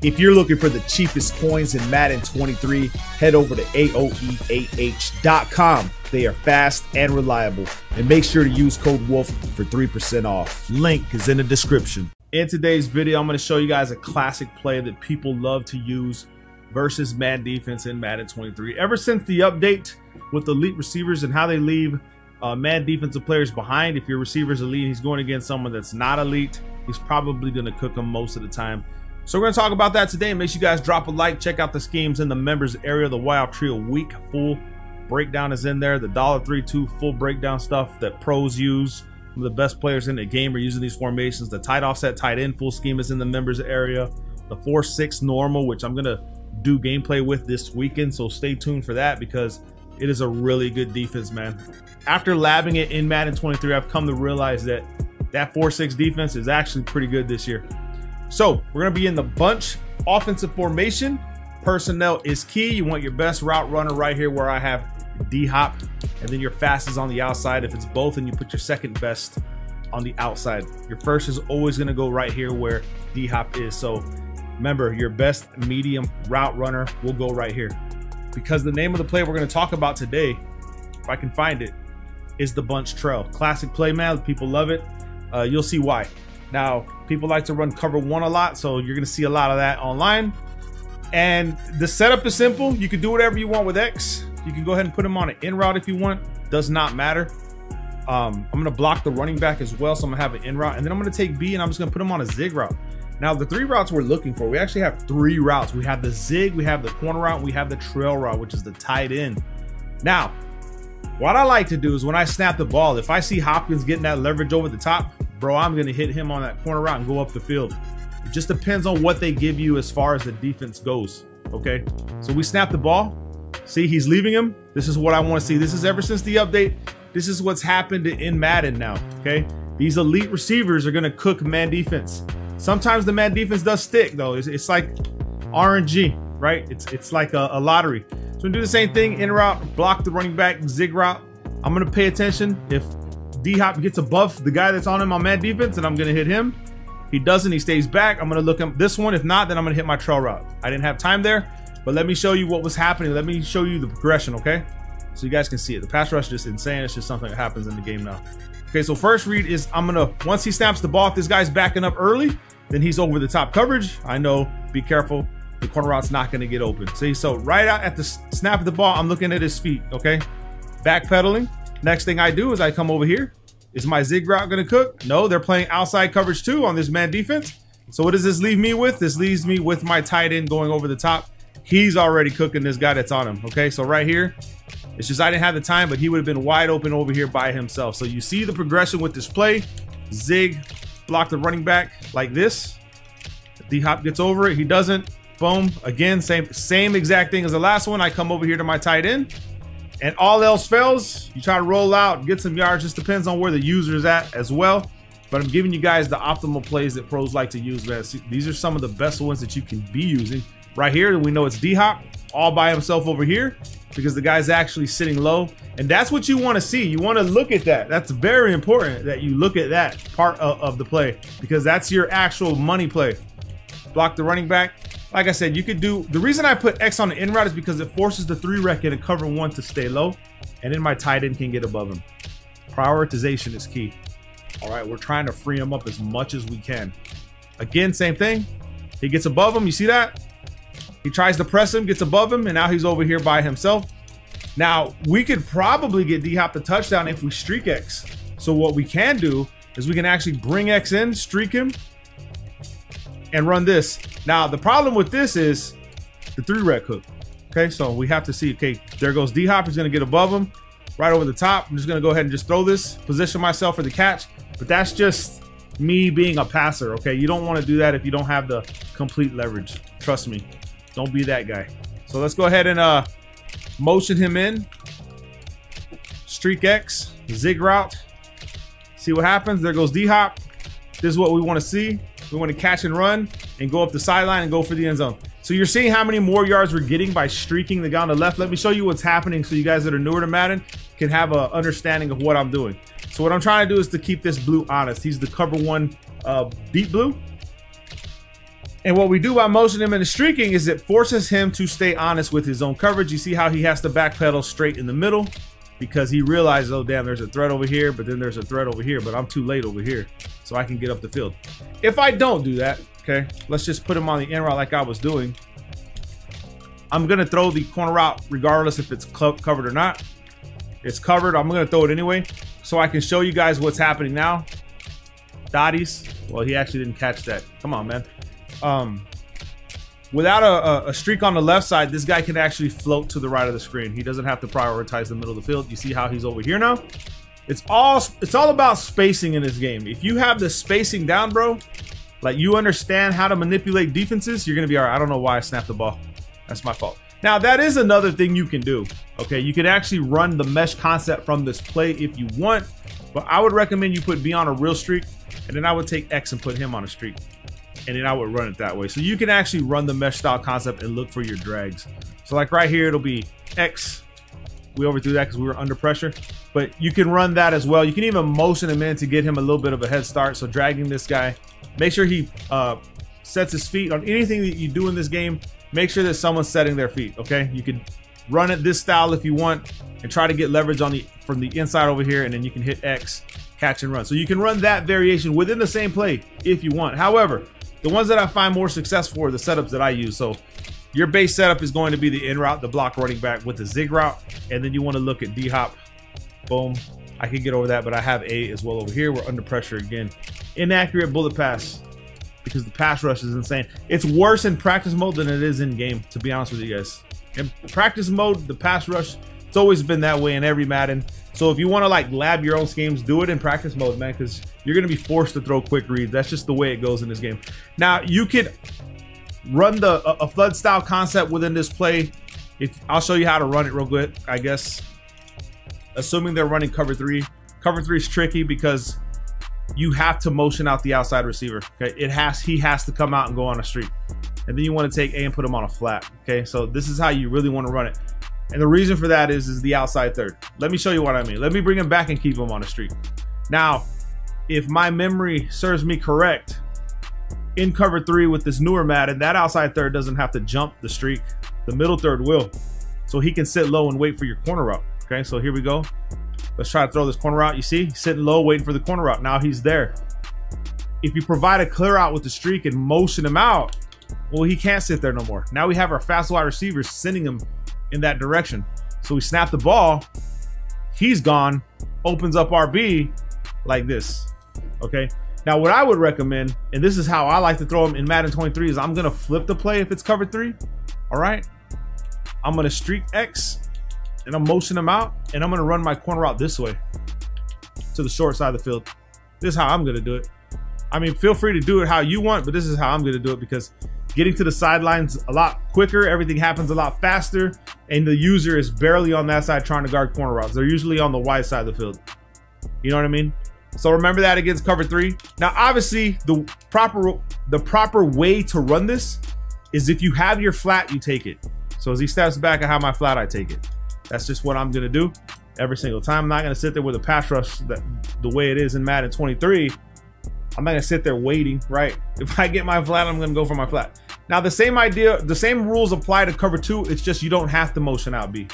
If you're looking for the cheapest coins in Madden 23, head over to AOEAH.com. They are fast and reliable. And make sure to use code WOLFE for 3% off. Link is in the description. In today's video, I'm going to show you guys a classic play that people love to use versus man defense in Madden 23. Ever since the update with elite receivers and how they leave uh, man defensive players behind, if your receiver's elite, he's going against someone that's not elite, he's probably going to cook them most of the time. So we're going to talk about that today. Make sure you guys drop a like, check out the schemes in the members area. The Wild Trio Weak full breakdown is in there. The dollar three two full breakdown stuff that pros use. Some of the best players in the game are using these formations. The tight offset, tight end full scheme is in the members area. The four six normal, which I'm gonna do gameplay with this weekend. So stay tuned for that because it is a really good defense, man. After labbing it in Madden 23, I've come to realize that that 4-6 defense is actually pretty good this year. So we're going to be in the bunch offensive formation. Personnel is key. You want your best route runner right here where I have D-Hop. And then your fast is on the outside. If it's both, and you put your second best on the outside. Your first is always going to go right here where D-Hop is. So remember, your best medium route runner will go right here. Because the name of the play we're going to talk about today, if I can find it, is the bunch trail. Classic play, man. People love it. Uh, you'll see why. Now, people like to run cover one a lot, so you're to see a lot of that online. And the setup is simple. You can do whatever you want with X. You can go ahead and put him on an in route if you want. Does not matter. Um, I'm to block the running back as well, so I'm to have an in route. And then I'm to take B and I'm just to put him on a zig route. Now, the three routes we're looking for, we actually have three routes. We have the zig, we have the corner route, we have the trail route, which is the tight end. Now, what I like to do is when I snap the ball, if I see Hopkins getting that leverage over the top, bro, I'm going to hit him on that corner route and go up the field. It just depends on what they give you as far as the defense goes. Okay. So we snap the ball. See, he's leaving him. This is what I want to see. This is ever since the update. This is what's happened in Madden now. Okay. These elite receivers are going to cook man defense. Sometimes the man defense does stick though. It's, it's like RNG, right? It's it's like a, a lottery. So we do the same thing, in route, block the running back, zig route. I'm gonna pay attention. If D-Hop gets above the guy that's on him on man defense, and I'm gonna hit him. He doesn't, he stays back. I'm gonna look at this one. If not, then I'm gonna hit my trail route. I didn't have time there, but let me show you what was happening. Let me show you the progression, okay? So you guys can see it. The pass rush is just insane. It's just something that happens in the game now. Okay, so first read is I'm gonna, once he snaps the ball, if this guy's backing up early, then he's over the top coverage. I know, be careful. The corner route's not gonna get open. See, so right out at the snap of the ball, I'm looking at his feet, okay? Backpedaling. Next thing I do is I come over here. Is my zig route going to cook? No, they're playing outside coverage too on this man defense. So what does this leave me with? This leaves me with my tight end going over the top. He's already cooking this guy that's on him. Okay, so right here, it's just I didn't have the time, but he would have been wide open over here by himself. So you see the progression with this play. Zig, block the running back like this. D-Hop gets over it. He doesn't. Boom. Again, same same exact thing as the last one. I come over here to my tight end and all else fails, you try to roll out, get some yards. Just depends on where the user is at as well. But I'm giving you guys the optimal plays that pros like to use, man. These are some of the best ones that you can be using. Right here, we know it's D-Hop all by himself over here because the guy's actually sitting low. And that's what you want to see. You want to look at that. That's very important that you look at that part of, of the play because that's your actual money play. Block the running back, like I said, you could do, the reason I put X on the in route is because it forces the three rec and cover one to stay low, and then my tight end can get above him. Prioritization is key. All right, we're trying to free him up as much as we can. Again, same thing. He gets above him, you see that? He tries to press him, gets above him, and now he's over here by himself. Now, we could probably get D-Hop the touchdown if we streak X. So what we can do is we can actually bring X in, streak him, and run this. Now, the problem with this is the three rec hook. Okay, so we have to see, okay, there goes D-Hop. He's going to get above him right over the top. I'm just going to go ahead and just throw this, position myself for the catch. But that's just me being a passer, okay? You don't want to do that if you don't have the complete leverage. Trust me. Don't be that guy. So let's go ahead and uh, motion him in. Streak X, zig route. See what happens. There goes D-Hop. This is what we want to see. We want to catch and run and go up the sideline and go for the end zone. So you're seeing how many more yards we're getting by streaking the guy on the left. Let me show you what's happening so you guys that are newer to Madden can have an understanding of what I'm doing. So what I'm trying to do is to keep this blue honest. He's the cover one uh, beat blue. And what we do by motioning him into streaking is it forces him to stay honest with his own coverage. You see how he has to backpedal straight in the middle because he realizes, oh, damn, there's a threat over here, but then there's a threat over here, but I'm too late over here, so I can get up the field. If I don't do that, okay, let's just put him on the in route like I was doing. I'm going to throw the corner route regardless if it's covered or not. It's covered. I'm going to throw it anyway so I can show you guys what's happening now. Dotties. Well, he actually didn't catch that. Come on, man. Um, without a, a, streak on the left side, this guy can actually float to the right of the screen. He doesn't have to prioritize the middle of the field. You see how he's over here now? It's all it's all about spacing in this game. If you have the spacing down, bro, like you understand how to manipulate defenses, you're gonna be all right. I don't know why I snapped the ball. That's my fault. Now that is another thing you can do. Okay, you can actually run the mesh concept from this play if you want, but I would recommend you put B on a real streak, and then I would take X and put him on a streak and then I would run it that way. So you can actually run the mesh style concept and look for your drags. So like right here, it'll be X. We overthrew that because we were under pressure, but you can run that as well. You can even motion him in to get him a little bit of a head start. So dragging this guy, make sure he uh, sets his feet on anything that you do in this game. Make sure that someone's setting their feet. Okay, you can run it this style if you want and try to get leverage on the from the inside over here and then you can hit X catch and run so you can run that variation within the same play if you want however the ones that I find more successful are the setups that I use. So your base setup is going to be the in route, the block running back with the zig route. And then you want to look at D hop. Boom. I could get over that, but I have A as well over here. We're under pressure again. Inaccurate bullet pass because the pass rush is insane. It's worse in practice mode than it is in game, to be honest with you guys. In practice mode, the pass rush, it's always been that way in every Madden. So if you want to like lab your own schemes, do it in practice mode, man, because you're going to be forced to throw quick reads. That's just the way it goes in this game. Now, you could run the a, a flood style concept within this play. If I'll show you how to run it real quick, I guess. Assuming they're running cover three. Cover three is tricky because you have to motion out the outside receiver. Okay, it has he has to come out and go on a streak, and then you want to take A and put him on a flat. Okay, so this is how you really want to run it. And the reason for that is, is the outside third. Let me show you what I mean. Let me bring him back and keep him on the street. Now, if my memory serves me correct, in cover three with this newer Madden that outside third doesn't have to jump the streak. The middle third will. So he can sit low and wait for your corner route. Okay, so here we go. Let's try to throw this corner out. You see, sitting low, waiting for the corner out. Now he's there. If you provide a clear out with the streak and motion him out, well, he can't sit there no more. Now we have our fast wide receivers sending him in that direction. So we snap the ball, he's gone, opens up RB like this. Okay. Now, what I would recommend, and this is how I like to throw them in Madden 23, is I'm gonna flip the play if it's cover three. All right. I'm gonna streak X and I'm motion them out, and I'm gonna run my corner out this way to the short side of the field. This is how I'm gonna do it. I mean, feel free to do it how you want, but this is how I'm gonna do it because getting to the sidelines a lot quicker. Everything happens a lot faster, and the user is barely on that side trying to guard corner routes. They're usually on the wide side of the field. You know what I mean? So remember that against cover three. Now, obviously, the proper the proper way to run this is if you have your flat, you take it. So as he steps back, I have my flat, I take it. That's just what I'm gonna do every single time. I'm not gonna sit there with a pass rush that the way it is in Madden 23 I'm not gonna sit there waiting, right? If I get my flat, I'm gonna go for my flat. Now the same idea, the same rules apply to cover two. It's just you don't have to motion out B.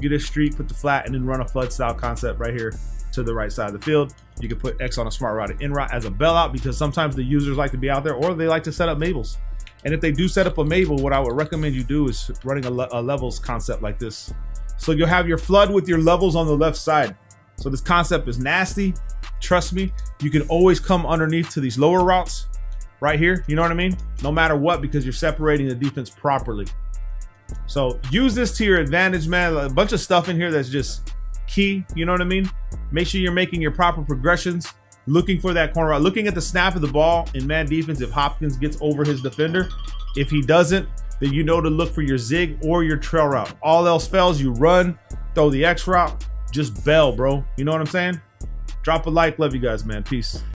Get a streak, put the flat, and then run a flood style concept right here to the right side of the field. You can put X on a smart route in route as a bailout because sometimes the users like to be out there or they like to set up Mabels. And if they do set up a Mabel, what I would recommend you do is running a, le a levels concept like this. So you'll have your flood with your levels on the left side. So this concept is nasty. Trust me, you can always come underneath to these lower routes right here. You know what I mean? No matter what, because you're separating the defense properly. So use this to your advantage, man. A bunch of stuff in here that's just key. You know what I mean? Make sure you're making your proper progressions, looking for that corner route, looking at the snap of the ball in man defense. If Hopkins gets over his defender, if he doesn't, then you know to look for your zig or your trail route. All else fails, you run, throw the X route, just bell, bro. You know what I'm saying? Drop a like. Love you guys, man. Peace.